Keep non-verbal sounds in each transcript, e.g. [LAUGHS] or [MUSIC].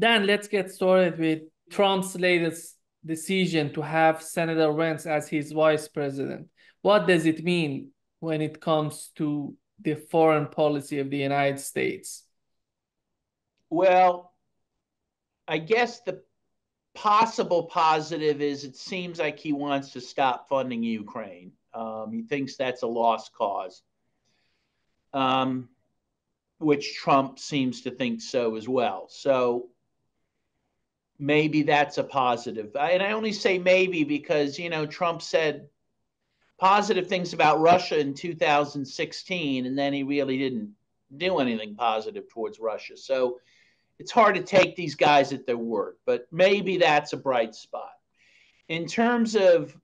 Dan, let's get started with Trump's latest decision to have Senator Vance as his vice president. What does it mean when it comes to the foreign policy of the United States? Well, I guess the possible positive is it seems like he wants to stop funding Ukraine. Um, he thinks that's a lost cause, um, which Trump seems to think so as well. So maybe that's a positive. And I only say maybe because, you know, Trump said positive things about Russia in 2016, and then he really didn't do anything positive towards Russia. So it's hard to take these guys at their word, but maybe that's a bright spot. In terms of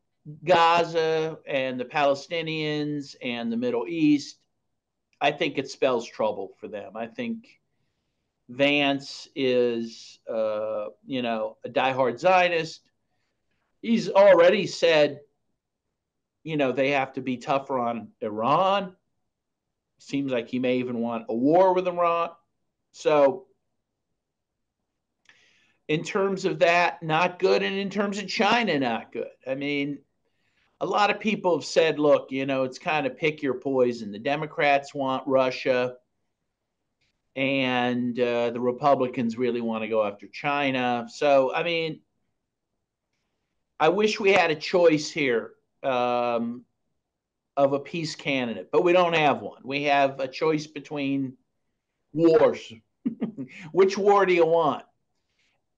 Gaza and the Palestinians and the Middle East, I think it spells trouble for them. I think Vance is, uh, you know, a diehard Zionist. He's already said, you know, they have to be tougher on Iran. Seems like he may even want a war with Iran. So, in terms of that, not good. And in terms of China, not good. I mean, a lot of people have said, look, you know, it's kind of pick your poison. The Democrats want Russia and uh, the Republicans really want to go after China. So, I mean, I wish we had a choice here um, of a peace candidate, but we don't have one. We have a choice between wars. [LAUGHS] Which war do you want?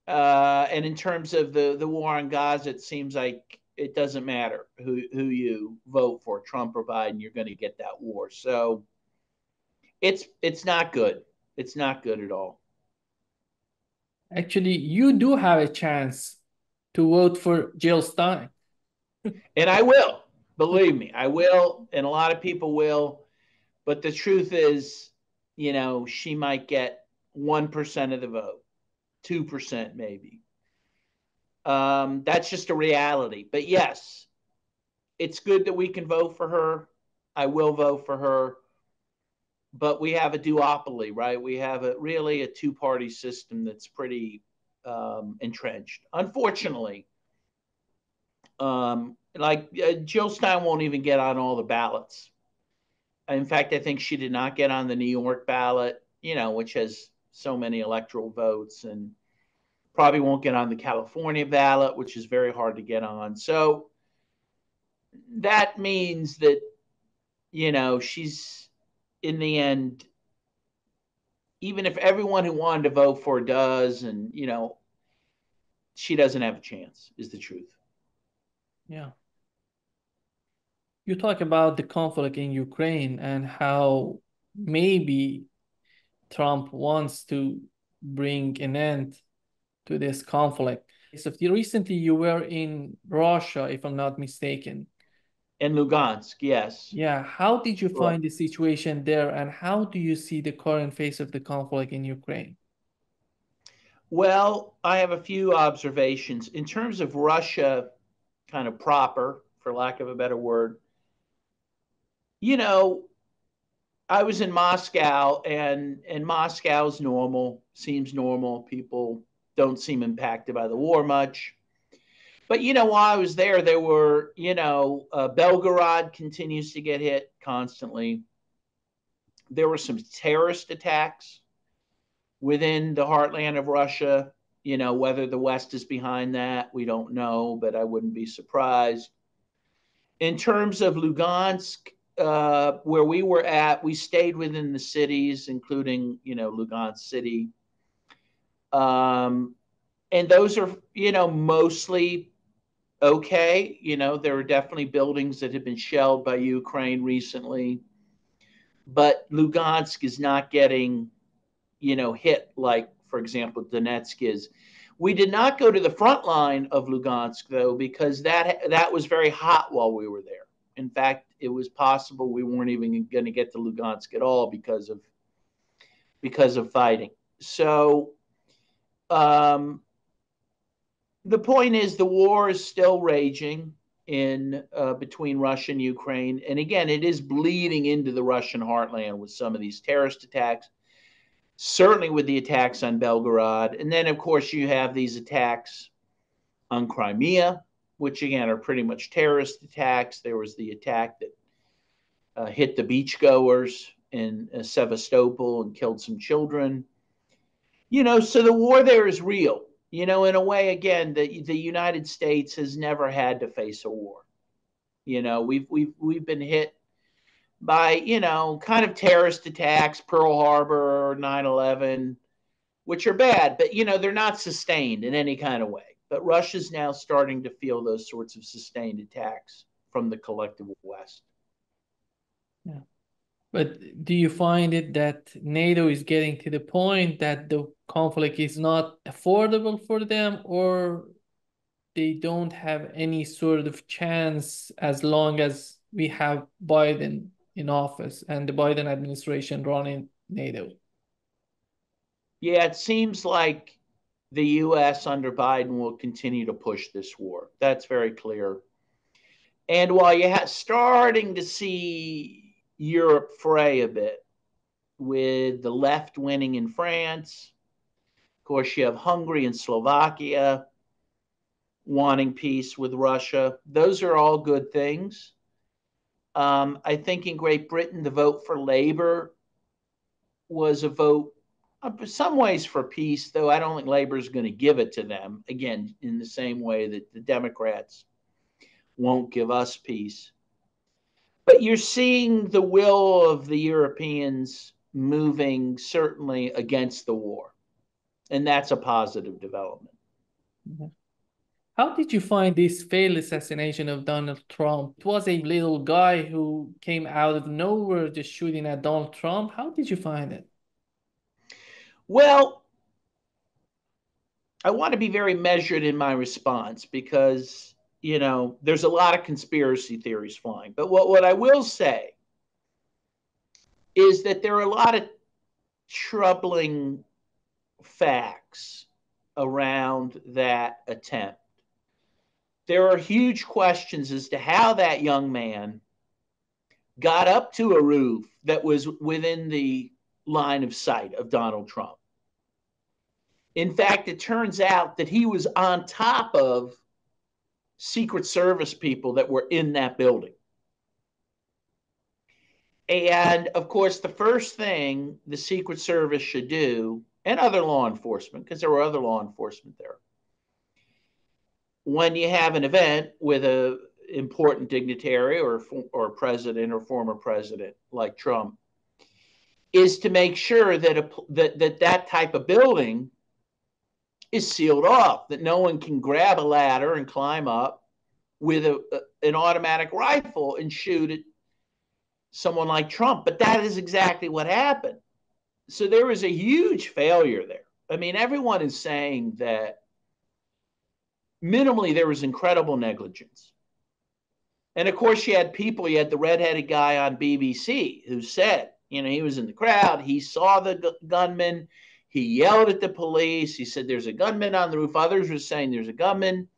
Uh, and in terms of the, the war on Gaza, it seems like it doesn't matter who, who you vote for, Trump or Biden, you're going to get that war. So it's it's not good. It's not good at all. Actually, you do have a chance to vote for Jill Stein. [LAUGHS] and I will. Believe me, I will. And a lot of people will. But the truth is, you know, she might get 1% of the vote, 2% maybe. Um, that's just a reality. But yes, it's good that we can vote for her. I will vote for her but we have a duopoly, right? We have a really a two party system that's pretty um, entrenched. Unfortunately, um, like uh, Jill Stein won't even get on all the ballots. In fact, I think she did not get on the New York ballot, you know, which has so many electoral votes, and probably won't get on the California ballot, which is very hard to get on. So that means that, you know, she's in the end, even if everyone who wanted to vote for does, and you know, she doesn't have a chance. Is the truth? Yeah. You talk about the conflict in Ukraine and how maybe Trump wants to bring an end to this conflict. So recently you were in Russia, if I'm not mistaken. In Lugansk, yes. Yeah. How did you find the situation there, and how do you see the current phase of the conflict in Ukraine? Well, I have a few observations. In terms of Russia, kind of proper, for lack of a better word, you know, I was in Moscow, and and Moscow's normal, seems normal. People don't seem impacted by the war much. But you know, while I was there, there were you know uh, Belgorod continues to get hit constantly. There were some terrorist attacks within the heartland of Russia. You know, whether the West is behind that, we don't know, but I wouldn't be surprised. In terms of Lugansk, uh, where we were at, we stayed within the cities, including you know Lugansk city. Um, and those are you know mostly okay. You know, there are definitely buildings that have been shelled by Ukraine recently, but Lugansk is not getting, you know, hit like, for example, Donetsk is. We did not go to the front line of Lugansk though, because that that was very hot while we were there. In fact, it was possible we weren't even going to get to Lugansk at all because of because of fighting. So um, the point is the war is still raging in uh, between Russia and Ukraine, and again, it is bleeding into the Russian heartland with some of these terrorist attacks. certainly with the attacks on Belgorod. And then, of course, you have these attacks on Crimea, which again are pretty much terrorist attacks. There was the attack that uh, hit the beachgoers in uh, Sevastopol and killed some children. You know, so the war there is real. You know, in a way, again, the the United States has never had to face a war. You know, we've we've we've been hit by, you know, kind of terrorist attacks, Pearl Harbor, 9 11, which are bad, but, you know, they're not sustained in any kind of way. But Russia's now starting to feel those sorts of sustained attacks from the collective West. Yeah. But do you find it that NATO is getting to the point that the conflict is not affordable for them, or they don't have any sort of chance as long as we have Biden in office and the Biden administration running NATO? Yeah, it seems like the U.S. under Biden will continue to push this war. That's very clear. And while you're starting to see Europe fray a bit with the left winning in France, course, you have Hungary and Slovakia wanting peace with Russia. Those are all good things. Um, I think in Great Britain, the vote for Labour was a vote, uh, some ways, for peace, though I don't think Labour is going to give it to them, again, in the same way that the Democrats won't give us peace. But you're seeing the will of the Europeans moving certainly against the war. And that's a positive development. How did you find this failed assassination of Donald Trump? It was a little guy who came out of nowhere just shooting at Donald Trump. How did you find it? Well, I want to be very measured in my response because, you know, there's a lot of conspiracy theories flying. But what, what I will say is that there are a lot of troubling facts around that attempt there are huge questions as to how that young man got up to a roof that was within the line of sight of Donald Trump. In fact, it turns out that he was on top of Secret Service people that were in that building. And of course, the first thing the Secret Service should do, and other law enforcement, because there were other law enforcement there, when you have an event with a important dignitary or or president or former president like Trump is to make sure that a, that that that type of building is sealed off that no one can grab a ladder and climb up with a, a, an automatic rifle and shoot at someone like Trump. But that is exactly what happened so there was a huge failure there i mean everyone is saying that minimally there was incredible negligence. And of course, you had people, you had the redheaded guy on BBC who said, you know, he was in the crowd, he saw the gu- gunman, he yelled at the police, he said, There's a gunman on the roof. Others were saying, There's a gunman.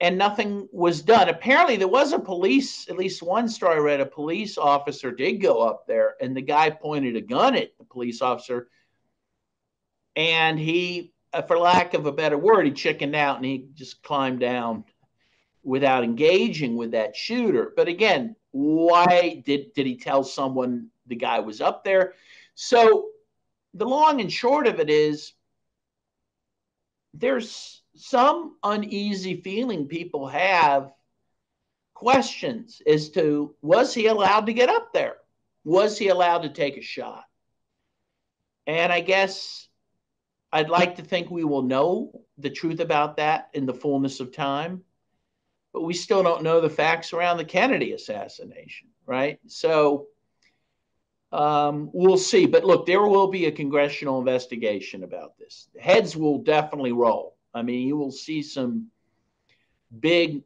And nothing was done. Apparently, there was a police, at least one story I read, a police officer did go up there, and the guy pointed a gun at the police officer. And he uh, for lack of a better word, he chickened out and he just climbed down without engaging with that shooter. But again, why did did he tell someone the guy was up there? So the long and short of it is there's some uneasy feeling people have questions as to was he allowed to get up there? Was he allowed to take a shot? And I guess I'd like to think we will know the truth about that in the fullness of time, but we still don't know the facts around the Kennedy assassination, right? So um, we'll see. But look, there will be a congressional investigation about this. Heads will definitely roll. I mean, you will see some big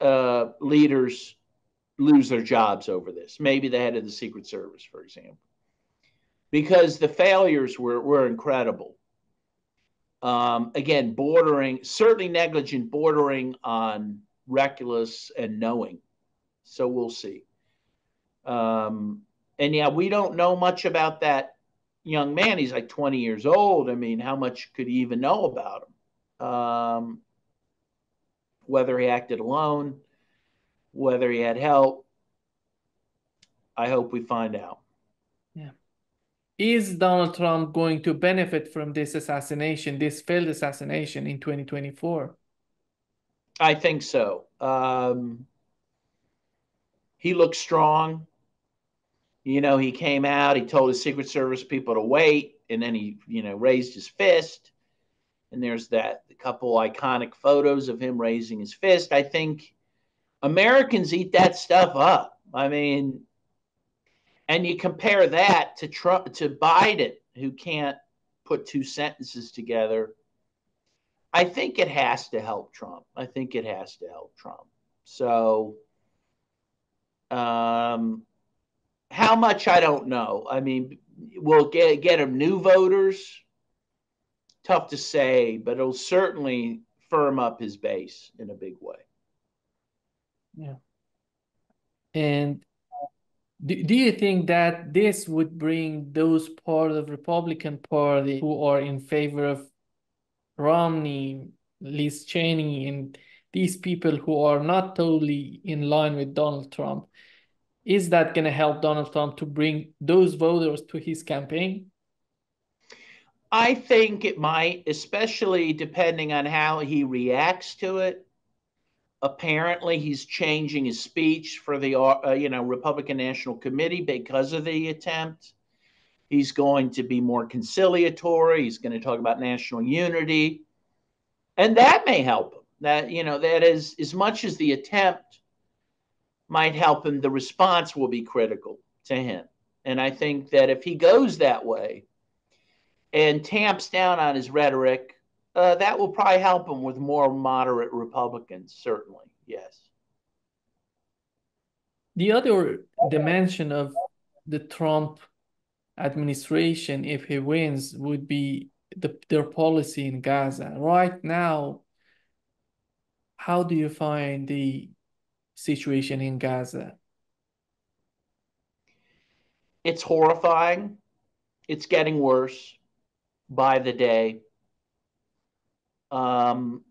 uh, leaders lose their jobs over this. Maybe the head of the Secret Service, for example, because the failures were, were incredible um, again, bordering, certainly negligent, bordering on reckless and knowing. So we'll see. Um, and yeah, we don't know much about that young man. He's like 20 years old. I mean, how much could he even know about him? Um, whether he acted alone, whether he had help. I hope we find out. Yeah. Is Donald Trump going to benefit from this assassination, this failed assassination in 2024? I think so. Um, he looks strong. You know, he came out, he told his Secret Service people to wait, and then he, you know, raised his fist. And there's that couple iconic photos of him raising his fist. I think Americans eat that stuff up. I mean, and you compare that to Trump to Biden, who can't put two sentences together. I think it has to help Trump. I think it has to help Trump. So, um, how much I don't know. I mean, we'll get get him new voters. Tough to say, but it'll certainly firm up his base in a big way. Yeah. And do, do you think that this would bring those part of Republican Party who are in favor of Romney, Liz Cheney, and these people who are not totally in line with Donald Trump, is that going to help Donald Trump to bring those voters to his campaign? I think it might, especially depending on how he reacts to it. Apparently, he's changing his speech for the uh, you know Republican National Committee because of the attempt. He's going to be more conciliatory. He's going to talk about national unity, and that may help him. That you know that is as much as the attempt might help him, the response will be critical to him. And I think that if he goes that way and tamps down on his rhetoric, uh, that will probably help him with more moderate Republicans, certainly. Yes. The other dimension of the Trump administration, if he wins, would be the, their policy in Gaza. Right now, how do you find the situation in Gaza? It's horrifying. It's getting worse by the day. Um,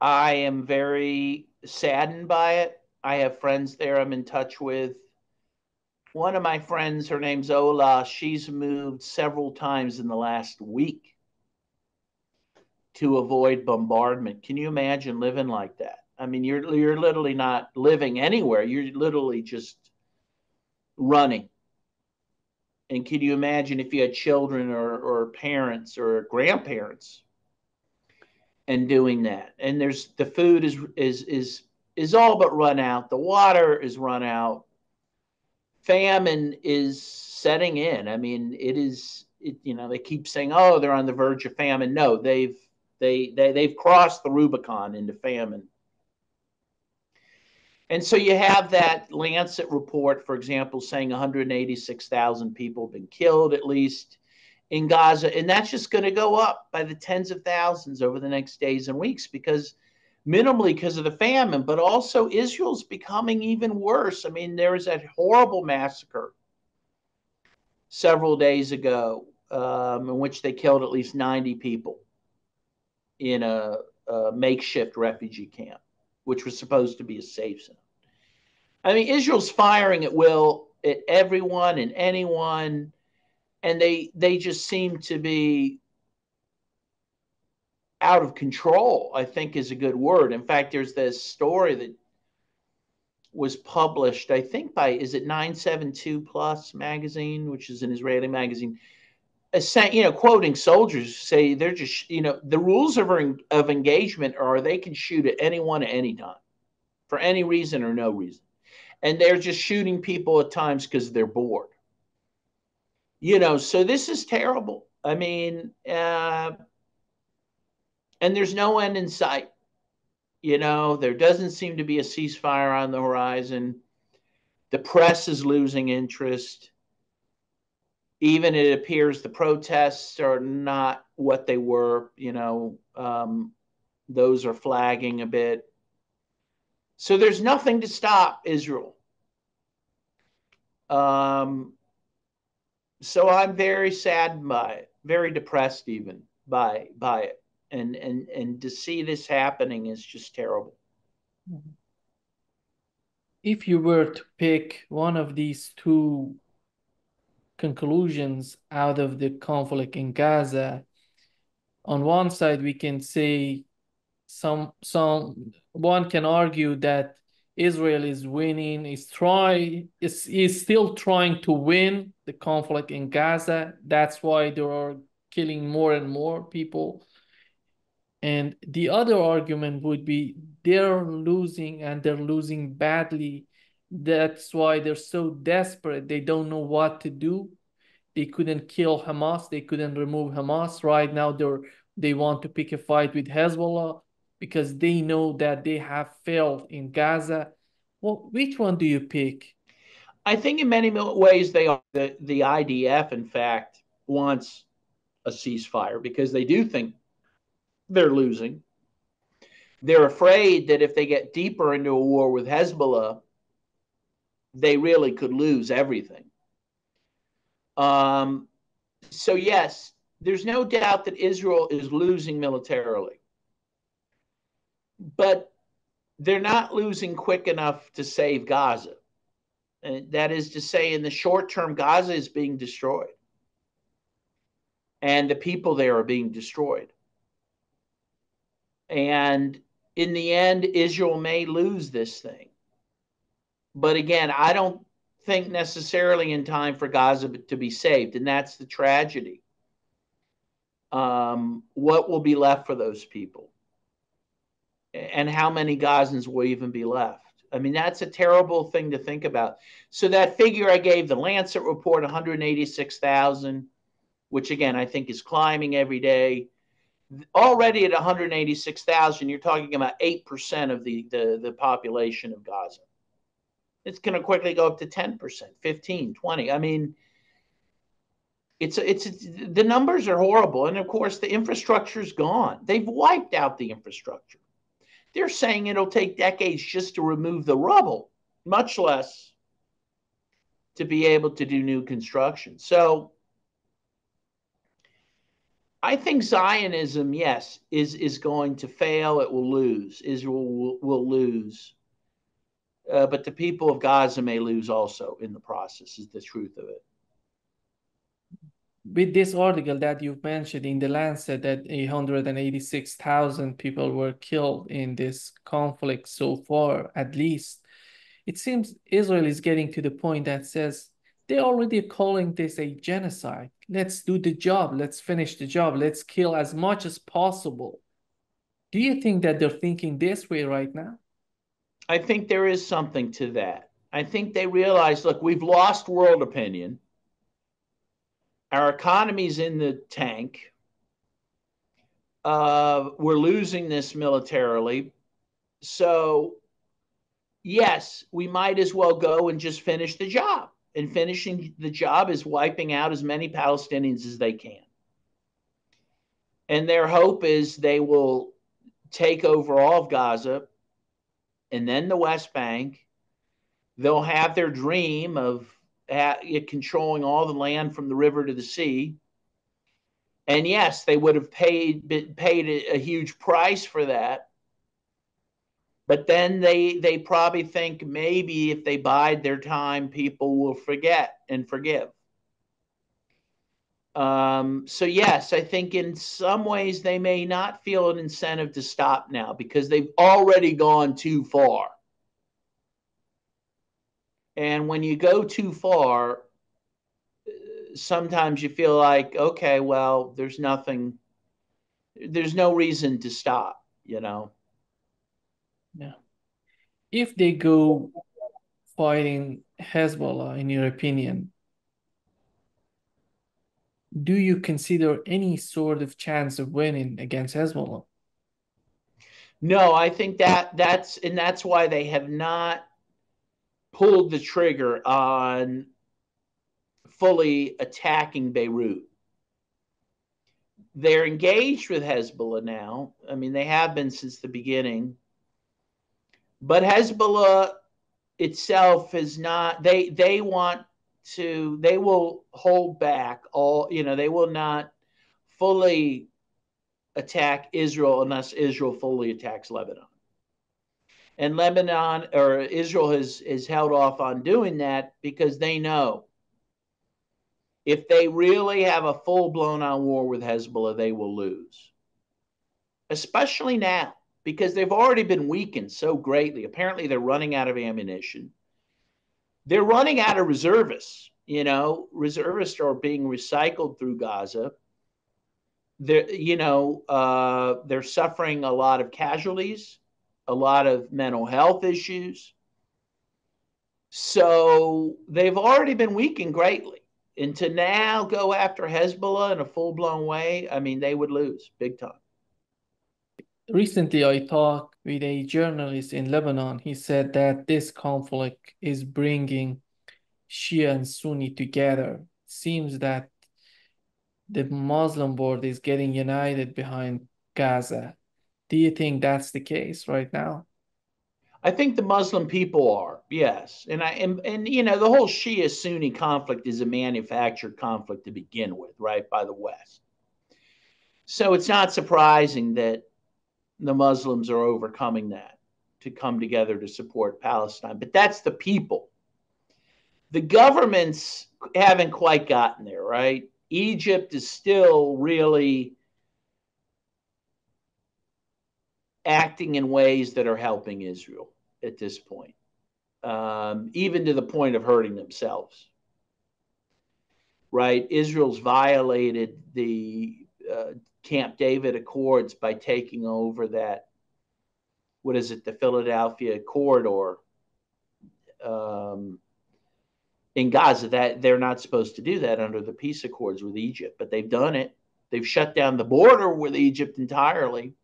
I am very saddened by it. I have friends there I'm in touch with. One of my friends, her name's Ola, she's moved several times in the last week to avoid bombardment. Can you imagine living like that? I mean, you're you're literally not living anywhere. You're literally just running. And can you imagine if you had children or, or parents or grandparents and doing that? And there's the food is is is is all but run out. The water is run out. Famine is setting in. I mean, it is. It, you know, they keep saying, "Oh, they're on the verge of famine." No, they've they, they they've crossed the Rubicon into famine. And so you have that Lancet report, for example, saying 186,000 people have been killed at least in Gaza. And that's just going to go up by the tens of thousands over the next days and weeks because minimally because of the famine, but also Israel's becoming even worse. I mean, there was that horrible massacre several days ago um, in which they killed at least 90 people in a, a makeshift refugee camp, which was supposed to be a safe zone. I mean, Israel's firing at will at everyone and anyone, and they they just seem to be out of control. I think is a good word. In fact, there's this story that was published, I think by is it 972 Plus magazine, which is an Israeli magazine you know, quoting soldiers say they're just, you know, the rules of, of engagement are they can shoot at anyone at any time for any reason or no reason. And they're just shooting people at times because they're bored. You know, so this is terrible. I mean, uh, and there's no end in sight. You know, there doesn't seem to be a ceasefire on the horizon. The press is losing interest even it appears the protests are not what they were. You know, um, those are flagging a bit. So there's nothing to stop Israel. Um, so I'm very saddened by it, very depressed even by by it, and and and to see this happening is just terrible. If you were to pick one of these two conclusions out of the conflict in Gaza, on one side we can say some some one can argue that Israel is winning, is try is is still trying to win the conflict in Gaza. That's why they are killing more and more people. And the other argument would be they're losing and they're losing badly. That's why they're so desperate. They don't know what to do. They couldn't kill Hamas. They couldn't remove Hamas. Right now, they're they want to pick a fight with Hezbollah because they know that they have failed in Gaza. Well, which one do you pick? I think in many ways they are. The, the IDF, in fact, wants a ceasefire because they do think they're losing. They're afraid that if they get deeper into a war with Hezbollah, they really could lose everything. Um, so, yes, there's no doubt that Israel is losing militarily. But they're not losing quick enough to save Gaza. And that is to say, in the short term, Gaza is being destroyed. And the people there are being destroyed. And in the end, Israel may lose this thing. But again, I don't think necessarily in time for Gaza to be saved. And that's the tragedy. Um, what will be left for those people? And how many Gazans will even be left? I mean, that's a terrible thing to think about. So, that figure I gave, the Lancet report, 186,000, which again, I think is climbing every day already at 186,000, you're talking about 8% of the, the, the population of Gaza. It's going to quickly go up to 10%, 15, 20. I mean, it's, it's, the numbers are horrible. And of course, the infrastructure is gone. They've wiped out the infrastructure. They're saying it'll take decades just to remove the rubble, much less to be able to do new construction. So, I think Zionism, yes, is is going to fail. It will lose. Israel will, will lose. Uh, but the people of Gaza may lose also in the process, is the truth of it. With this article that you've mentioned in the Lancet, that 186,000 people were killed in this conflict so far, at least, it seems Israel is getting to the point that says they're already calling this a genocide. Let's do the job. Let's finish the job. Let's kill as much as possible. Do you think that they're thinking this way right now? I think there is something to that. I think they realize look, we've lost world opinion. Our economy's in the tank. Uh, we're losing this militarily. So, yes, we might as well go and just finish the job and finishing the job is wiping out as many Palestinians as they can. And their hope is they will take over all of Gaza and then the West Bank. They'll have their dream of controlling all the land from the river to the sea. And yes, they would have paid paid a, a huge price for that but then they they probably think maybe if they bide their time people will forget and forgive um, so yes i think in some ways they may not feel an incentive to stop now because they've already gone too far and when you go too far sometimes you feel like okay well there's nothing there's no reason to stop you know yeah. If they go fighting Hezbollah, in your opinion, do you consider any sort of chance of winning against Hezbollah? No, I think that that's and that's why they have not pulled the trigger on fully attacking Beirut. They're engaged with Hezbollah now. I mean, they have been since the beginning. But Hezbollah itself is not they they want to, they will hold back all, you know, they will not fully attack Israel unless Israel fully attacks Lebanon. And Lebanon or Israel has, has held off on doing that because they know if they really have a full blown on war with Hezbollah, they will lose. Especially now, because they've already been weakened so greatly. Apparently, they're running out of ammunition. They're running out of reservists. You know, reservists are being recycled through Gaza. They're, you know, uh, they're suffering a lot of casualties, a lot of mental health issues. So they've already been weakened greatly and to now go after Hezbollah in a full blown way, I mean, they would lose big time. Recently, I talked with a journalist in Lebanon. He said that this conflict is bringing Shia and Sunni together. Seems that the Muslim world is getting united behind Gaza. Do you think that's the case right now? I think the Muslim people are, yes. And I and, and you know, the whole Shia Sunni conflict is a manufactured conflict to begin with, right, by the West. So it's not surprising that the Muslims are overcoming that to come together to support Palestine. But that's the people. The governments haven't quite gotten there, right? Egypt is still really acting in ways that are helping Israel at this point, um, even to the point of hurting themselves. Right? Israel's violated the uh, Camp David Accords by taking over that, what is it, the Philadelphia corridor um, in Gaza. That they're not supposed to do that under the peace accords with Egypt, but they've done it. They've shut down the border with Egypt entirely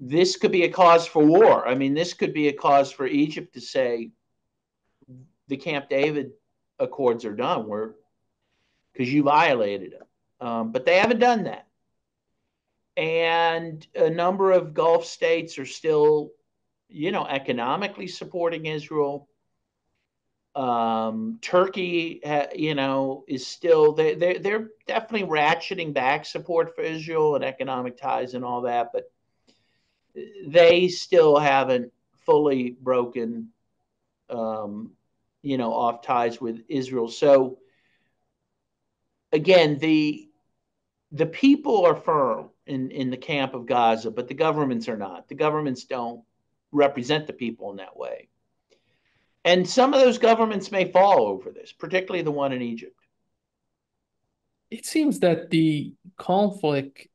this could be a cause for war. I mean, this could be a cause for Egypt to say the Camp David Accords are done. We're because you violated them, um, but they haven't done that. And a number of Gulf states are still, you know, economically supporting Israel. Um, Turkey, you know, is still they they they're definitely ratcheting back support for Israel and economic ties and all that, but they still haven't fully broken, um, you know, off ties with Israel. So again, the the people are firm in in the camp of Gaza, but the governments are not. The governments don't represent the people in that way. And some of those governments may fall over this, particularly the one in Egypt. It seems that the conflict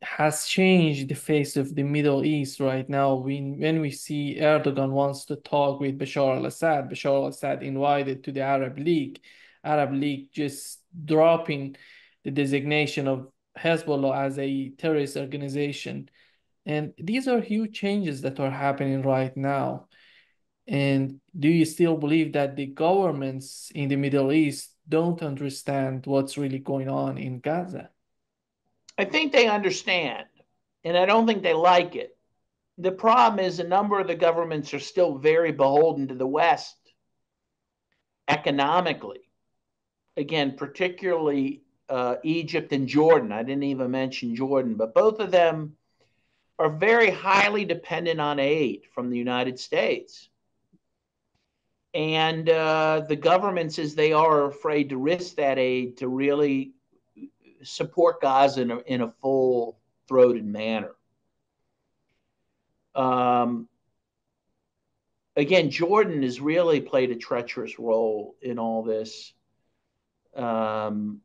has changed the face of the Middle East right now. When, when we see Erdogan wants to talk with Bashar al-Assad, Bashar al-Assad invited to the Arab League, Arab League just dropping the designation of Hezbollah as a terrorist organization. And these are huge changes that are happening right now. And do you still believe that the governments in the Middle East don't understand what's really going on in Gaza? I think they understand, and I don't think they like it. The problem is a number of the governments are still very beholden to the West economically. Again, particularly uh, Egypt and Jordan. I didn't even mention Jordan, but both of them are very highly dependent on aid from the United States. And uh, the governments, as they are, are afraid to risk that aid to really support Gaza in a, in a full throated manner. Um, again, Jordan has really played a treacherous role in all this, um,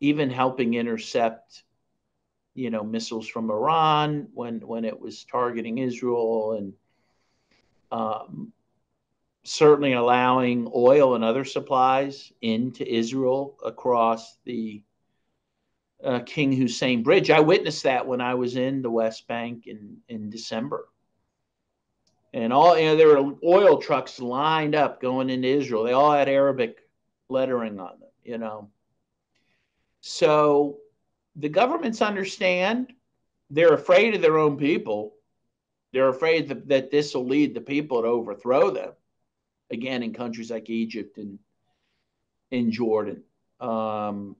even helping intercept, you know, missiles from Iran when when it was targeting Israel, and um, certainly allowing oil and other supplies into Israel across the uh, King Hussein Bridge. I witnessed that when I was in the West Bank in, in December. And all, you know, there were oil trucks lined up going into Israel. They all had Arabic lettering on them, you know. So the governments understand they're afraid of their own people. They're afraid that, that this will lead the people to overthrow them again in countries like Egypt and in Jordan. Um,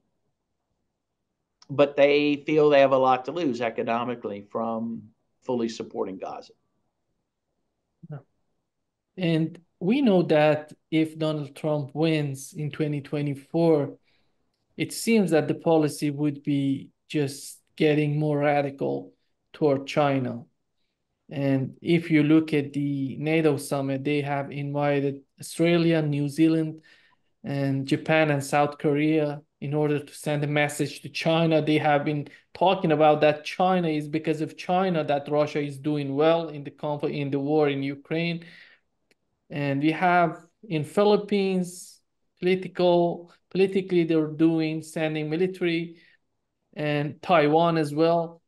but they feel they have a lot to lose economically from fully supporting Gaza. And we know that if Donald Trump wins in 2024, it seems that the policy would be just getting more radical toward China. And if you look at the NATO summit, they have invited Australia, New Zealand, and Japan and South Korea in order to send a message to China. They have been talking about that China is because of China that Russia is doing well in the conflict in the war in Ukraine. And we have in Philippines political politically they're doing sending military and Taiwan as well.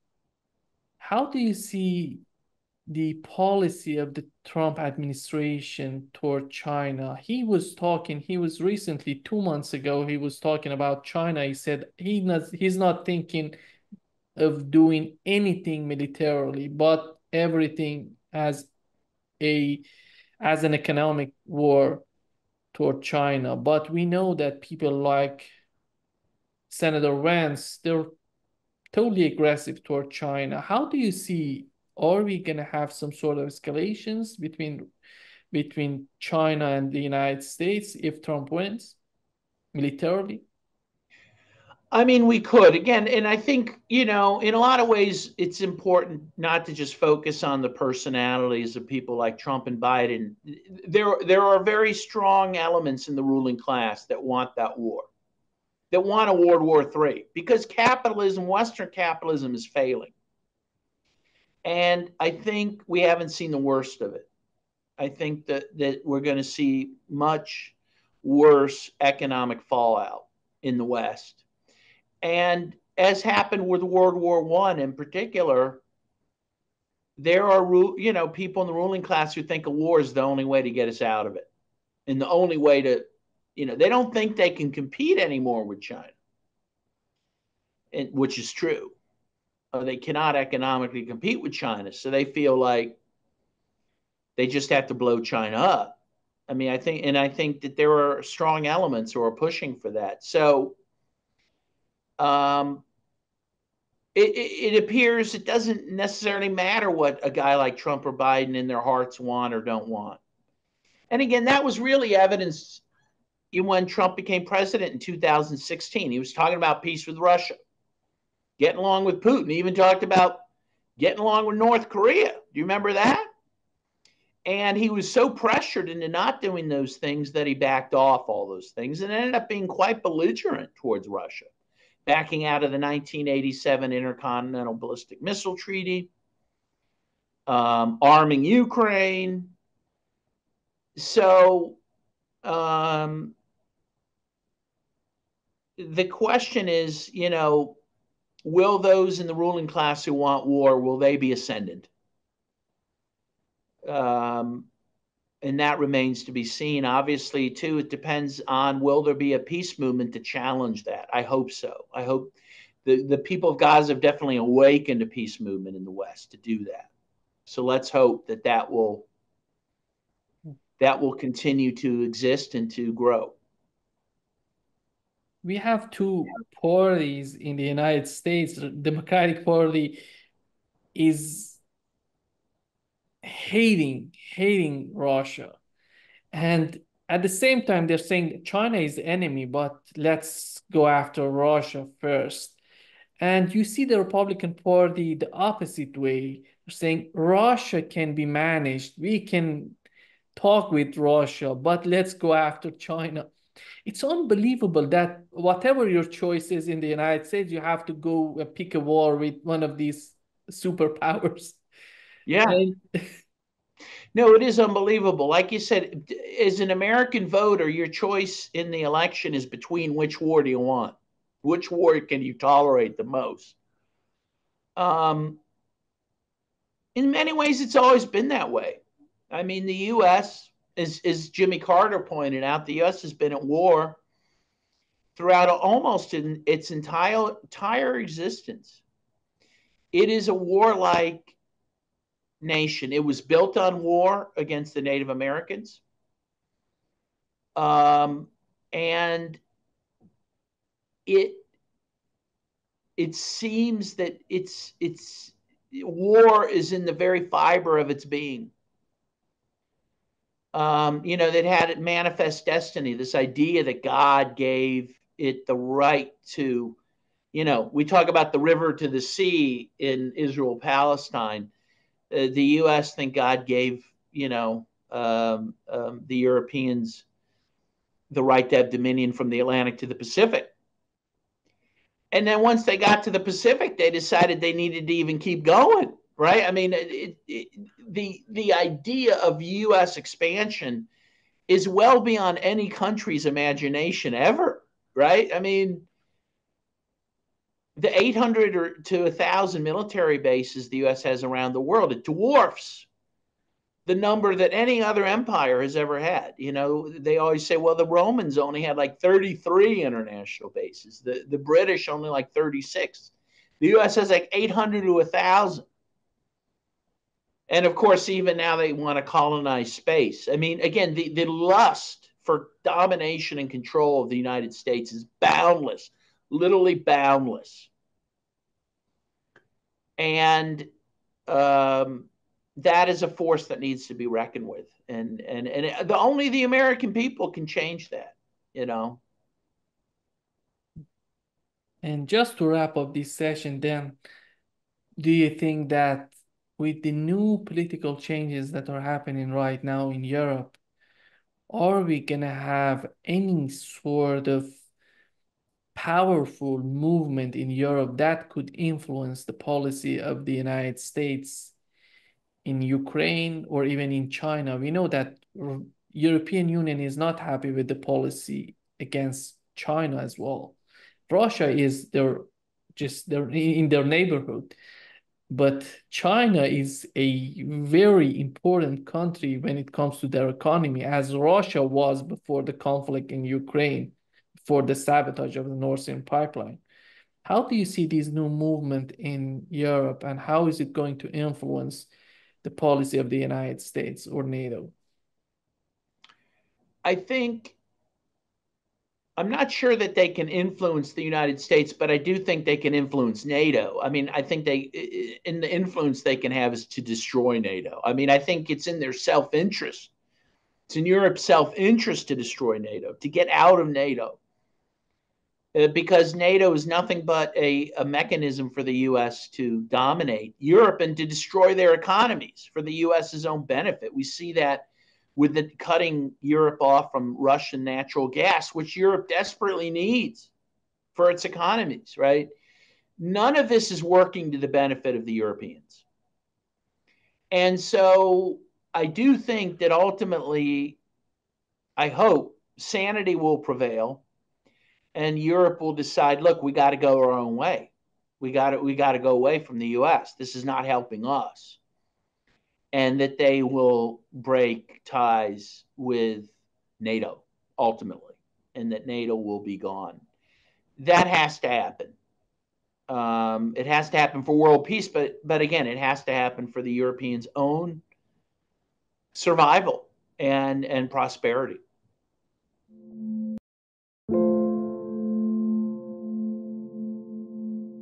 How do you see the policy of the Trump administration toward China. He was talking, he was recently, two months ago, he was talking about China. He said he not, he's not thinking of doing anything militarily, but everything as a as an economic war toward China. But we know that people like Senator Vance, they're totally aggressive toward China. How do you see are we going to have some sort of escalations between between China and the United States if Trump wins militarily? I mean, we could again, and I think you know, in a lot of ways, it's important not to just focus on the personalities of people like Trump and Biden. There, there are very strong elements in the ruling class that want that war, that want a World War III, because capitalism, Western capitalism, is failing. And I think we haven't seen the worst of it. I think that, that we're going to see much worse economic fallout in the West. And as happened with World War One in particular, there are you know people in the ruling class who think a war is the only way to get us out of it, and the only way to, you know, they don't think they can compete anymore with China, and, which is true uh, they cannot economically compete with China. So they feel like they just have to blow China up. I mean, I think, and I think that there are strong elements who are pushing for that. So, um, it, it, it appears it doesn't necessarily matter what a guy like Trump or Biden in their hearts want or don't want. And again, that was really evidence when Trump became president in 2016. He was talking about peace with Russia getting along with Putin. He even talked about getting along with North Korea. Do you remember that? And he was so pressured into not doing those things that he backed off all those things and ended up being quite belligerent towards Russia, backing out of the 1987 Intercontinental Ballistic Missile Treaty, um, arming Ukraine. So um, the question is, you know, will those in the ruling class who want war will they be ascendant um, and that remains to be seen. Obviously too it depends on will there be a peace movement to challenge that? I hope so. I hope the, the people of gaza have definitely awakened a peace movement in the west to do that. So let's hope that that will that will continue to exist and to grow. We have two parties in the United States. The Democratic Party is hating, hating Russia. And at the same time, they're saying China is the enemy, but let's go after Russia first. And you see the Republican Party the opposite way, saying Russia can be managed. We can talk with Russia, but let's go after China it's unbelievable that whatever your choice is in the United States, you have to go pick a war with one of these superpowers. Yeah. And... no, it is unbelievable. Like you said, as an American voter, your choice in the election is between which war do you want? Which war can you tolerate the most? Um, in many ways, it's always been that way. I mean, the U.S as, as Jimmy Carter pointed out, the U.S. has been at war throughout almost in its entire entire existence. It is a warlike nation. It was built on war against the Native Americans, um, and it it seems that it's it's war is in the very fiber of its being. Um, you know, that had it manifest destiny, this idea that God gave it the right to, you know, we talk about the river to the sea in Israel Palestine. Uh, the U.S. think God gave, you know, um, um, the Europeans the right to have dominion from the Atlantic to the Pacific. And then once they got to the Pacific, they decided they needed to even keep going, right? I mean, it, it, the the idea of U.S. expansion is well beyond any country's imagination ever, right? I mean, the 800 or to 1,000 military bases the U.S. has around the world, it dwarfs the number that any other empire has ever had. You know, they always say, well, the Romans only had like 33 international bases, the, the British only like 36. The US has like 800 to 1,000. And of course, even now they want to colonize space. I mean, again, the, the lust for domination and control of the United States is boundless, literally boundless. And um, that is a force that needs to be reckoned with and and and the only the american people can change that you know and just to wrap up this session then do you think that with the new political changes that are happening right now in europe are we going to have any sort of powerful movement in europe that could influence the policy of the united states in Ukraine or even in China, we know that European Union is not happy with the policy against China as well. Russia is their just their in their neighborhood, but China is a very important country when it comes to their economy, as Russia was before the conflict in Ukraine, for the sabotage of the Nord Stream pipeline. How do you see this new movement in Europe, and how is it going to influence? the policy of the United States or NATO? I think I'm not sure that they can influence the United States, but I do think they can influence NATO. I mean, I think they, in the influence they can have is to destroy NATO. I mean, I think it's in their self interest. It's in Europe's self interest to destroy NATO, to get out of NATO. Uh, because NATO is nothing but a, a mechanism for the U.S. to dominate Europe and to destroy their economies for the U.S.'s own benefit. We see that with the cutting Europe off from Russian natural gas, which Europe desperately needs for its economies, right? None of this is working to the benefit of the Europeans. And so I do think that ultimately, I hope sanity will prevail and Europe will decide, look, we got to go our own way. We got to we got to go away from the U.S. This is not helping us, and that they will break ties with NATO ultimately, and that NATO will be gone. That has to happen. Um, it has to happen for world peace, but but again, it has to happen for the Europeans' own survival and and prosperity.